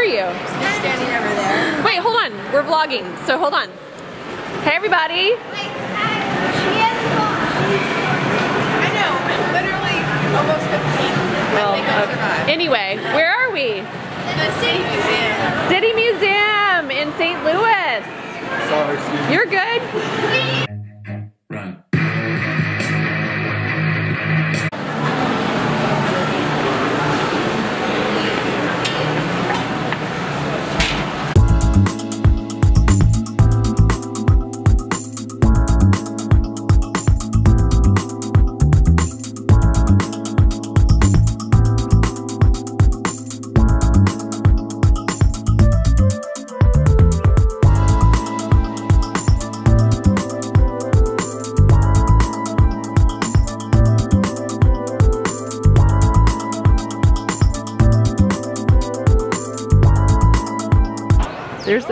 were you? Standing over there. Wait, hold on. We're vlogging, so hold on. Hey, everybody. I know, literally almost 15. I think I'll okay. Survive. Anyway, where are we? The City Museum. City Museum in St. Louis. Sorry, excuse me. You're good.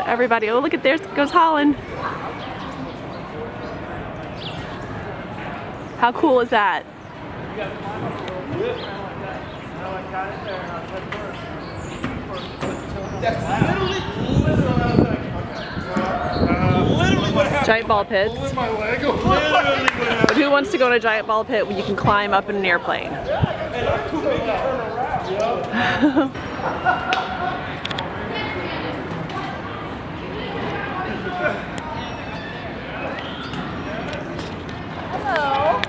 Everybody. Oh, look at there goes Holland. How cool is that? Giant ball pits. Who wants to go in a giant ball pit when you can climb up in an airplane? Hello.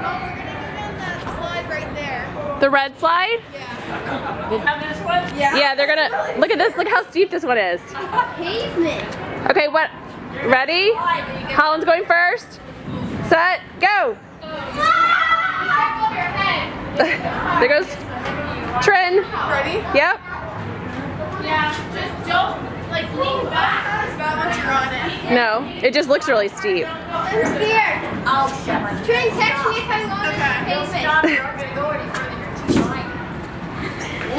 Mom, we're gonna go down that slide right there. The red slide? Yeah. Yeah. Yeah, they're gonna, look at this, look how steep this one is. Pavement. Okay, what, ready? Holland's going first. Set, go. there goes Trin. Ready? Yep. Yeah. Just don't like lean back. It's not once you're on it. No, it just looks really steep. I'm scared. I'll shut my Trin, text me if I'm going Okay. to Stop. pavement. You're not gonna go any further. You're too light.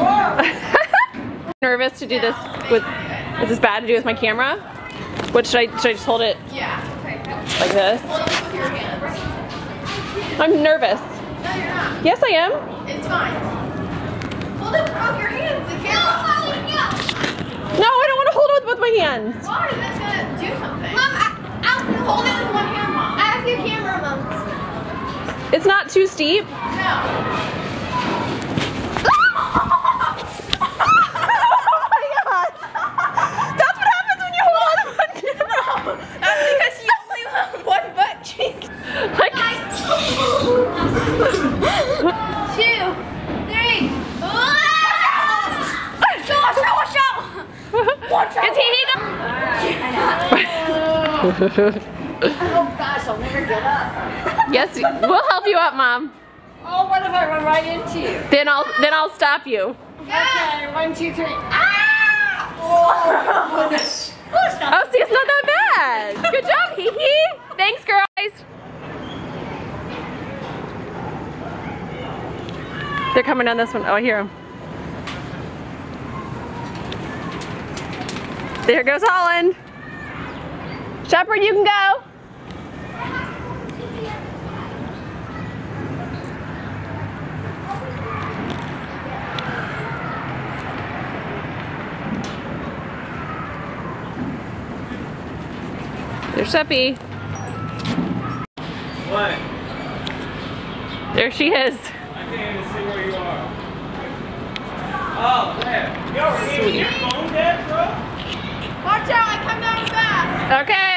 Nervous to do this with, is this bad to do with my camera? What should I, should I just hold it Yeah. Okay. like this? Hold it with your hands. I'm nervous. No, you're not. Yes, I am. It's fine. Hold it with both your hands. The camera. No, I don't want to hold it with both my hands. Why? That's gonna do something. Mom, I, I'll Hold it with one hand, Mom. I have your camera, Mom. It's not too steep. No. oh my god! That's what happens when you hold on to one camera. That's because you only have one butt cheek. Like, Two, three. Watch out! Watch out! Watch out! is he need Oh gosh, I'll never get up. Yes, we'll help you up, Mom. Oh, what if I run right into you? Then I'll then I'll stop you. Okay, one, two, three. Ah! Oh, Oh, see, it's not that bad. Good job, hee hee. Thanks, guys. They're coming down this one. Oh, I hear them. There goes Holland. Shepherd, you can go. There's Sheppy. What? There she is. I can't even see where you are. Oh, there. Yo, are you your phone dead, bro? Watch out! I come down fast. Okay.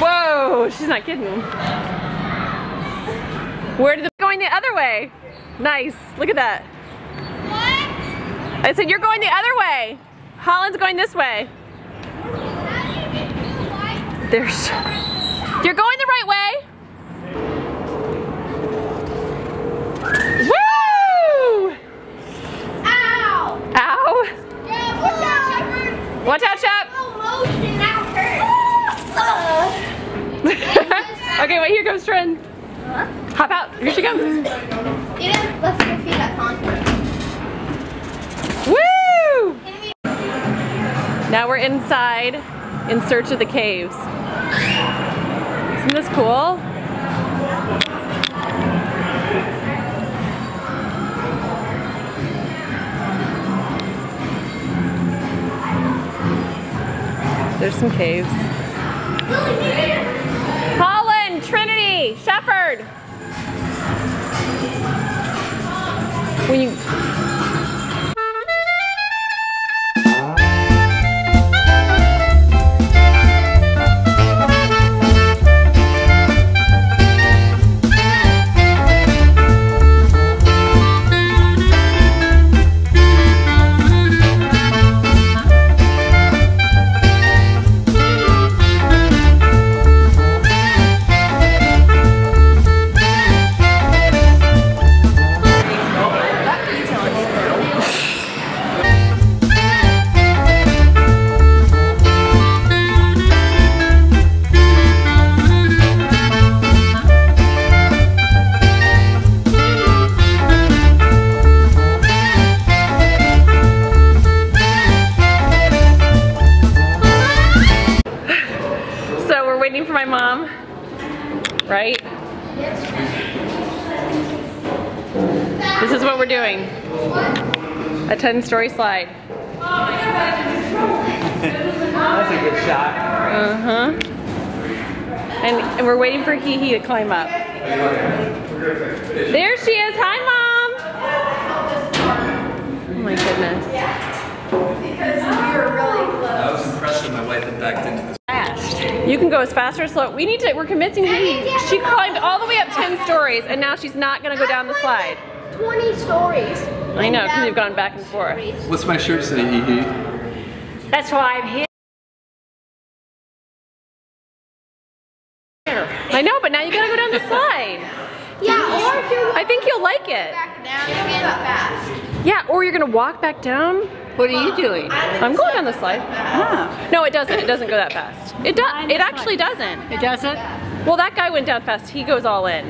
Whoa, she's not kidding. Where did the going the other way? Nice. Look at that. What? I said you're going the other way. Holland's going this way. There's. You're going the right way. Woo! Ow! Ow! Yeah, watch out, Shepherd. Watch out, Shep. Okay, wait, here comes Trin. Hop out. Here she comes. Let's go feed that pond. Woo! Now we're inside in search of the caves. Isn't this cool? There's some caves. When you right? This is what we're doing. A 10 story slide. That's a good shot. Uh-huh. And, and we're waiting for Hee Hee to climb up. There she is. Hi, Mom. Oh my goodness. I was impressed that my wife had backed into this. You can go as fast or slow. We need to, we're convincing Hee Hee. She climbed all the way up 10 stories and now she's not gonna go down the slide. 20 stories. I know, because you've gone back and forth. What's my shirt say, hee hee? That's why I'm here. I know, but now you gotta go down the slide. Yeah, or if you're I think you'll like it. Back down, you'll get up fast. Yeah, or you're gonna walk back down. What are you doing? I'm going down the slide. Ah, No, it doesn't. It doesn't go that fast. It does. It actually doesn't. it doesn't? Well, that guy went down fast. He goes all in.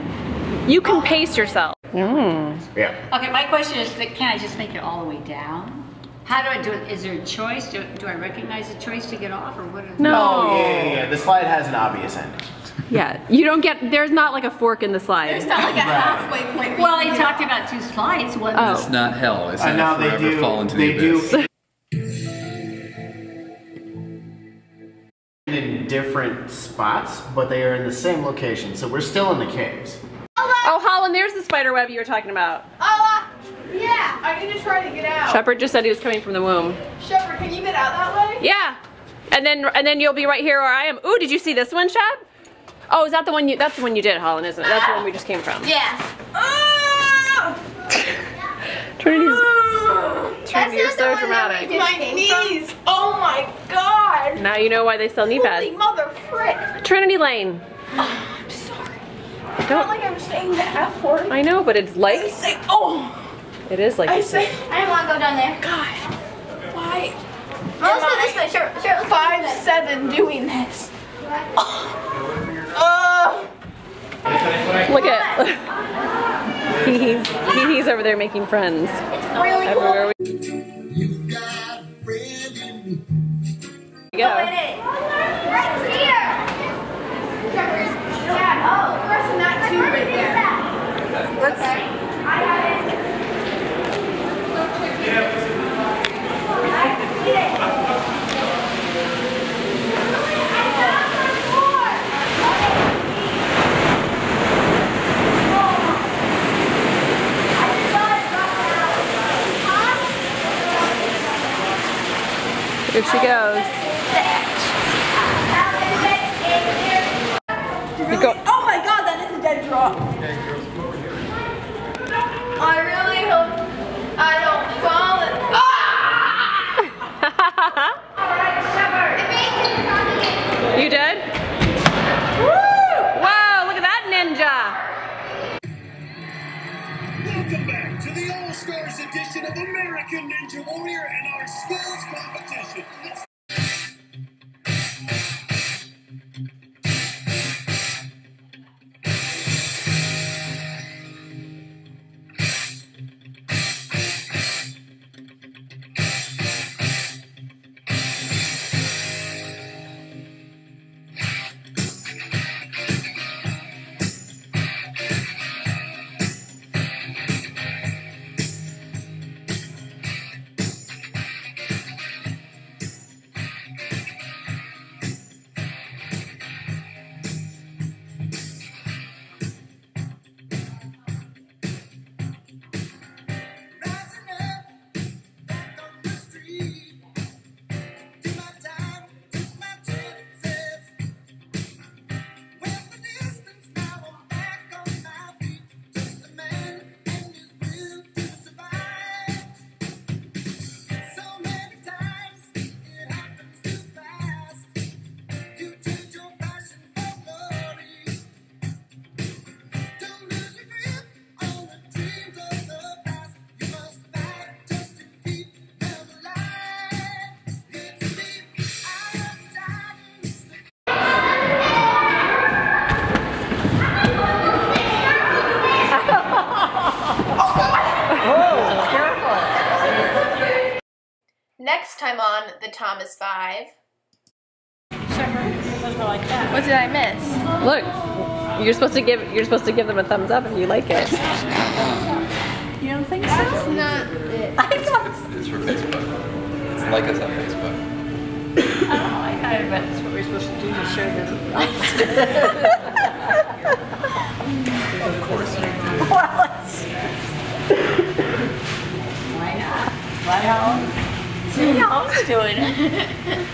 You can pace yourself. Mm. Okay, my question is, can I just make it all the way down? How do I do it? Is there a choice? Do, do I recognize a choice to get off or what? Is No. Oh, yeah, yeah, yeah. The slide has an obvious ending. Yeah, you don't get. There's not like a fork in the slide. It's not like a halfway point. Well, you he talked about two slides. What? Oh. It's not hell. It's And now not they do. fall into they the abyss. do. in different spots, but they are in the same location. So we're still in the caves. Oh, Holland, there's the spider web you were talking about. Oh, uh, yeah. I need to try to get out. Shepard just said he was coming from the womb. Shepard, can you get out that way? Yeah, and then and then you'll be right here where I am. Ooh, did you see this one, Shep? Oh, is that the one you? That's the one you did, Holland, isn't it? That's the one we just came from. Yeah. Trinity's. That's Trinity, you're so dramatic. My we just came from. Oh my god. Now you know why they sell knee Holy pads. mother frick. Trinity Lane. Oh, I'm sorry. It's Don't- not like I'm saying the F word. I know, but it's I like say, oh. it is like. I say. I don't want to go down there. God. Why? Let's go this way. Sure, sure. Five, seven doing this. Oh. Look at. he's he's over there making friends Really cool. everywhere we go. Right here. Yeah, oh, pressing that tube right there. Let's I got it. Here she goes. You go. Oh my god, that is a dead drop. I really hope I don't fall in. Ah! you did? American Ninja Warrior and our skills competition. Time on the Thomas Five. What did I miss? Look, you're supposed to give you're supposed to give them a thumbs up if you like it. You don't think so? That's not it. I thought, It's for Facebook. It's like us on Facebook. oh, I thought that's what we're supposed to do to show them. Of course. Well, it's. Why not? Why not? Doing it.